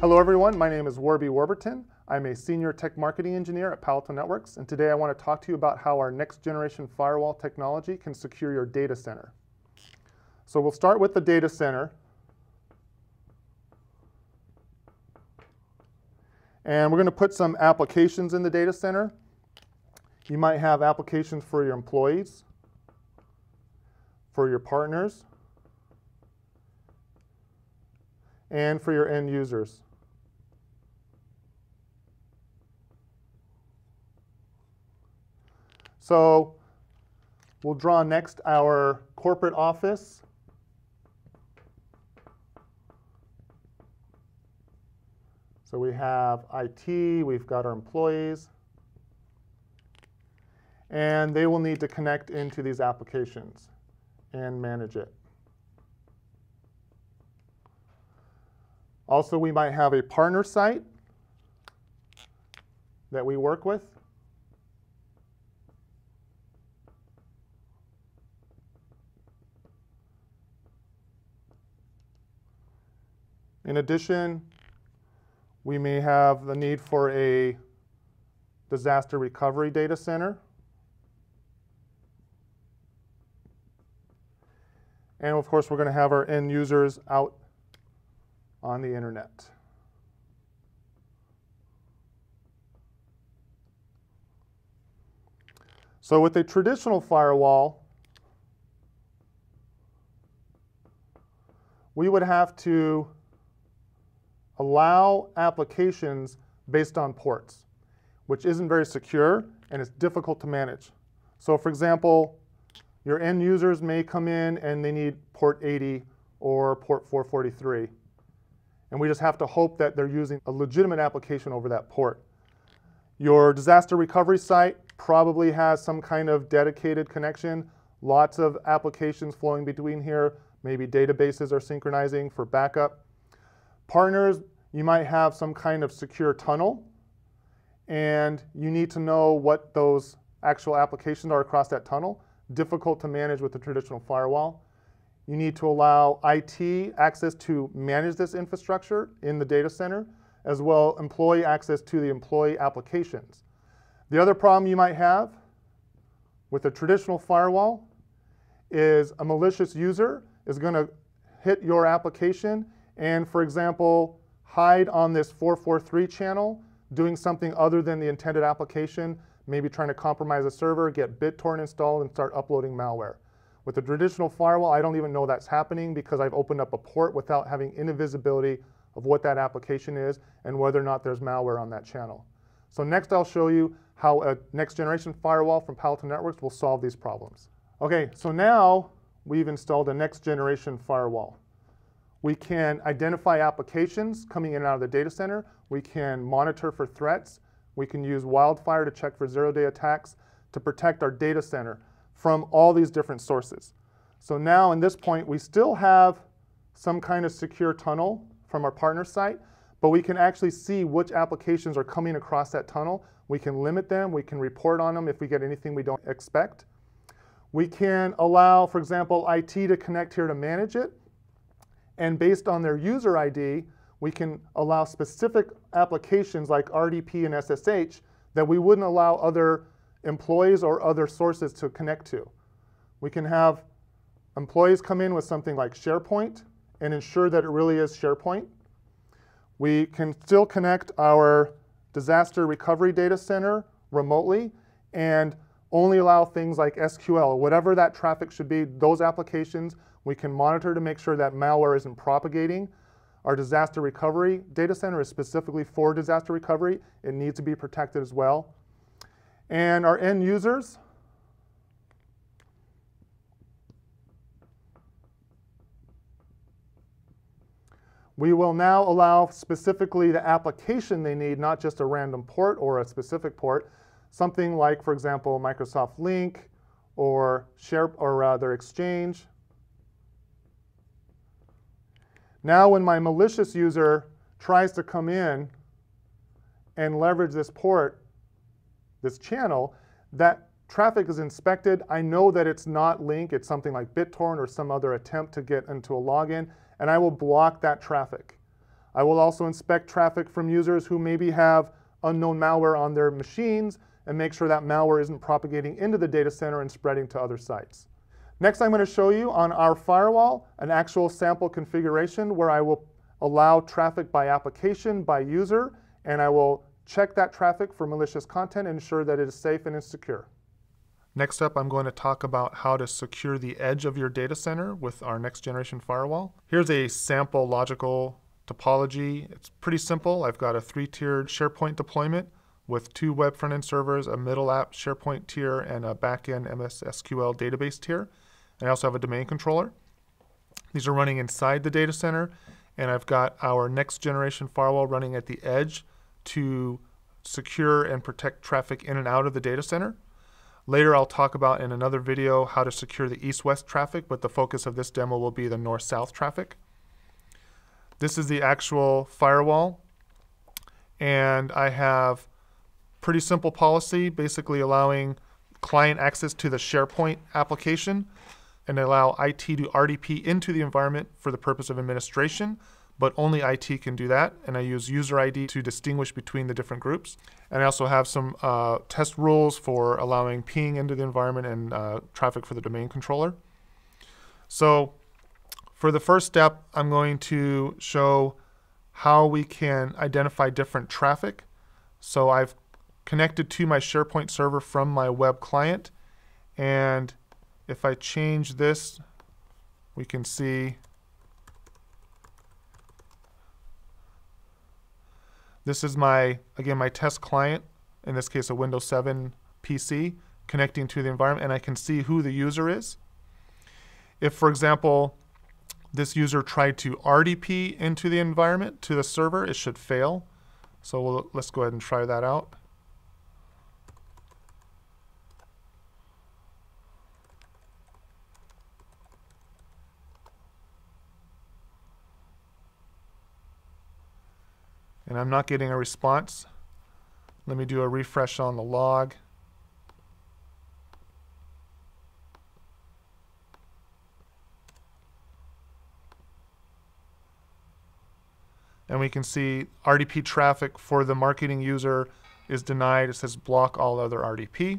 Hello everyone, my name is Warby Warburton. I'm a senior tech marketing engineer at Palo Alto Networks, and today I want to talk to you about how our next generation firewall technology can secure your data center. So we'll start with the data center. And we're going to put some applications in the data center. You might have applications for your employees, for your partners, and for your end users. So we'll draw next our corporate office. So we have IT, we've got our employees, and they will need to connect into these applications and manage it. Also, we might have a partner site that we work with. In addition, we may have the need for a disaster recovery data center. And of course, we're going to have our end users out on the internet. So with a traditional firewall, we would have to allow applications based on ports, which isn't very secure and it's difficult to manage. So for example, your end users may come in and they need port 80 or port 443. And we just have to hope that they're using a legitimate application over that port. Your disaster recovery site probably has some kind of dedicated connection, lots of applications flowing between here, maybe databases are synchronizing for backup. Partners, you might have some kind of secure tunnel, and you need to know what those actual applications are across that tunnel. Difficult to manage with the traditional firewall. You need to allow IT access to manage this infrastructure in the data center, as well employee access to the employee applications. The other problem you might have with a traditional firewall is a malicious user is going to hit your application and, for example, hide on this 443 channel, doing something other than the intended application, maybe trying to compromise a server, get BitTorrent installed, and start uploading malware. With a traditional firewall, I don't even know that's happening because I've opened up a port without having any visibility of what that application is and whether or not there's malware on that channel. So next I'll show you how a next generation firewall from Palo Alto Networks will solve these problems. Okay, so now we've installed a next generation firewall. We can identify applications coming in and out of the data center. We can monitor for threats. We can use WildFire to check for zero-day attacks to protect our data center from all these different sources. So now in this point, we still have some kind of secure tunnel from our partner site, but we can actually see which applications are coming across that tunnel. We can limit them. We can report on them if we get anything we don't expect. We can allow, for example, IT to connect here to manage it. And based on their user ID, we can allow specific applications like RDP and SSH that we wouldn't allow other employees or other sources to connect to. We can have employees come in with something like SharePoint and ensure that it really is SharePoint. We can still connect our disaster recovery data center remotely and only allow things like SQL, whatever that traffic should be, those applications we can monitor to make sure that malware isn't propagating. Our disaster recovery data center is specifically for disaster recovery. It needs to be protected as well. And our end users, we will now allow specifically the application they need, not just a random port or a specific port, something like, for example, Microsoft Lync or Share or rather Exchange Now when my malicious user tries to come in and leverage this port, this channel, that traffic is inspected. I know that it's not Lync, it's something like BitTorrent or some other attempt to get into a login, and I will block that traffic. I will also inspect traffic from users who maybe have unknown malware on their machines and make sure that malware isn't propagating into the data center and spreading to other sites. Next, I'm going to show you on our firewall an actual sample configuration where I will allow traffic by application, by user, and I will check that traffic for malicious content and ensure that it is safe and secure. Next up, I'm going to talk about how to secure the edge of your data center with our next generation firewall. Here's a sample logical topology. It's pretty simple. I've got a three-tiered SharePoint deployment with two web front-end servers, a middle app SharePoint tier, and a back-end MS SQL database tier. I also have a domain controller. These are running inside the data center, and I've got our next generation firewall running at the edge to secure and protect traffic in and out of the data center. Later I'll talk about in another video how to secure the east-west traffic, but the focus of this demo will be the north-south traffic. This is the actual firewall, and I have pretty simple policy, basically allowing client access to the SharePoint application and allow IT to RDP into the environment for the purpose of administration but only IT can do that. And I use user ID to distinguish between the different groups. And I also have some uh, test rules for allowing ping into the environment and uh, traffic for the domain controller. So for the first step, I'm going to show how we can identify different traffic. So I've connected to my SharePoint server from my web client. And if I change this, we can see This is my, again, my test client, in this case a Windows 7 PC, connecting to the environment, and I can see who the user is. If, for example, this user tried to RDP into the environment, to the server, it should fail. So we'll, let's go ahead and try that out. And I'm not getting a response. Let me do a refresh on the log. And we can see RDP traffic for the marketing user is denied. It says block all other RDP.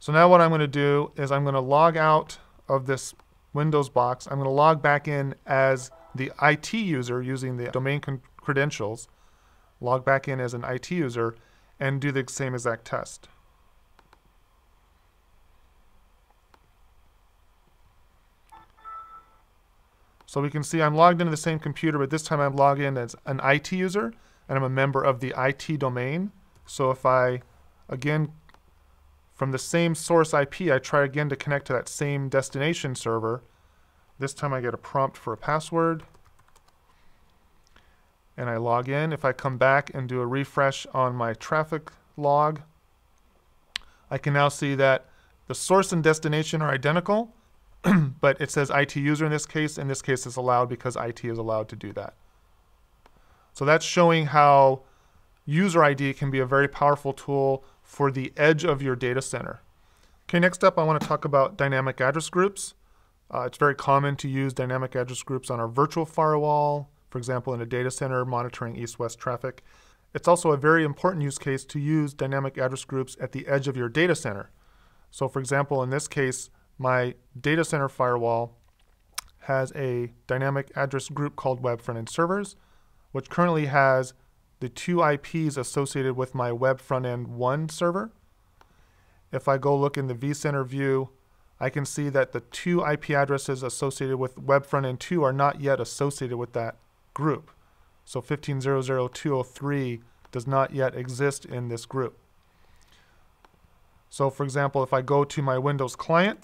So now what I'm going to do is I'm going to log out of this Windows box. I'm going to log back in as the IT user using the domain credentials, log back in as an IT user, and do the same exact test. So we can see I'm logged into the same computer, but this time I'm logged in as an IT user, and I'm a member of the IT domain. So if I, again, from the same source IP, I try again to connect to that same destination server, this time I get a prompt for a password and I log in. If I come back and do a refresh on my traffic log, I can now see that the source and destination are identical, but it says IT user in this case. In this case, it's allowed because IT is allowed to do that. So that's showing how user ID can be a very powerful tool for the edge of your data center. Okay, next up I want to talk about dynamic address groups. Uh, it's very common to use dynamic address groups on our virtual firewall, for example, in a data center monitoring east-west traffic. It's also a very important use case to use dynamic address groups at the edge of your data center. So for example, in this case, my data center firewall has a dynamic address group called Web Front-End Servers, which currently has the two IPs associated with my Web Front-End 1 server. If I go look in the vCenter view, I can see that the two IP addresses associated with Web Front-End 2 are not yet associated with that group. So 15.0.0.203 does not yet exist in this group. So for example, if I go to my Windows client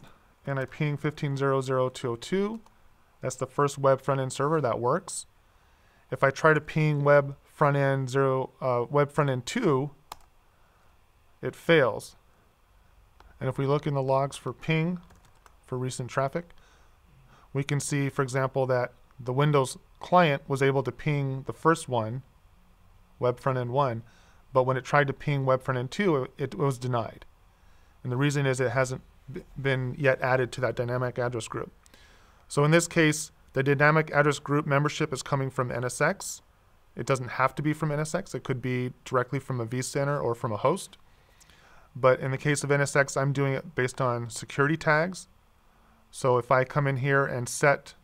and I ping 15.0.0.202, that's the first web front-end server that works. If I try to ping web front-end 0, uh, web front-end 2, it fails. And if we look in the logs for ping for recent traffic, we can see, for example, that the Windows client was able to ping the first one, web front end 1, but when it tried to ping web front end 2, it, it was denied. And the reason is it hasn't been yet added to that dynamic address group. So in this case, The dynamic address group membership is coming from NSX. It doesn't have to be from NSX. It could be directly from a vCenter or from a host. But in the case of NSX, I'm doing it based on security tags. So if I come in here and set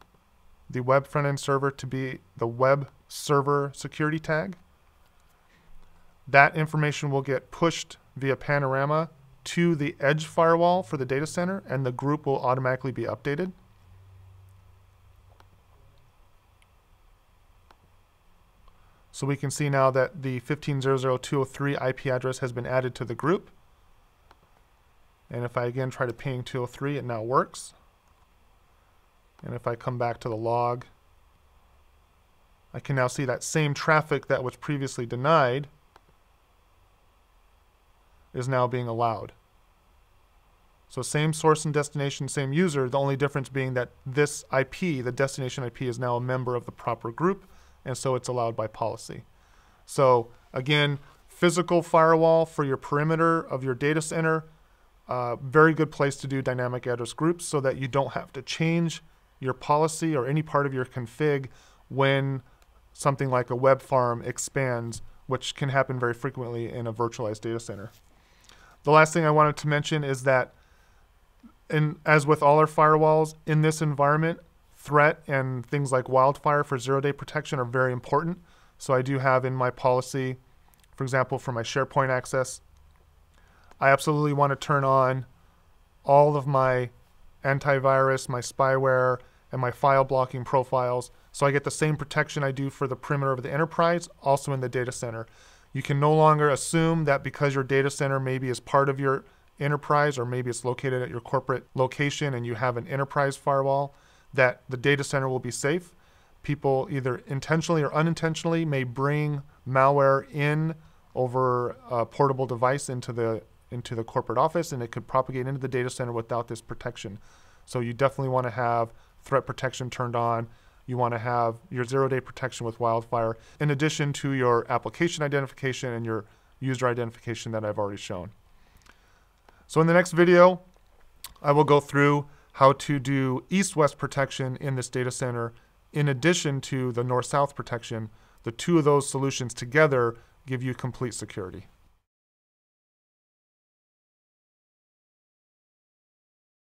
the web front-end server to be the web server security tag, that information will get pushed via Panorama to the edge firewall for the data center, and the group will automatically be updated. So we can see now that the 15.0.0.203 IP address has been added to the group. And if I again try to ping 203, it now works. And if I come back to the log, I can now see that same traffic that was previously denied is now being allowed. So same source and destination, same user, the only difference being that this IP, the destination IP, is now a member of the proper group, and so it's allowed by policy. So again, physical firewall for your perimeter of your data center, uh, very good place to do dynamic address groups so that you don't have to change your policy or any part of your config when something like a web farm expands, which can happen very frequently in a virtualized data center. The last thing I wanted to mention is that, in, as with all our firewalls, in this environment, threat and things like wildfire for zero-day protection are very important. So I do have in my policy, for example, for my SharePoint access, I absolutely want to turn on all of my antivirus, my spyware, and my file blocking profiles so I get the same protection I do for the perimeter of the enterprise also in the data center. You can no longer assume that because your data center maybe is part of your enterprise or maybe it's located at your corporate location and you have an enterprise firewall that the data center will be safe. People either intentionally or unintentionally may bring malware in over a portable device into the into the corporate office and it could propagate into the data center without this protection. So you definitely want to have threat protection turned on. You want to have your zero day protection with Wildfire in addition to your application identification and your user identification that I've already shown. So in the next video, I will go through how to do east-west protection in this data center in addition to the north-south protection. The two of those solutions together give you complete security.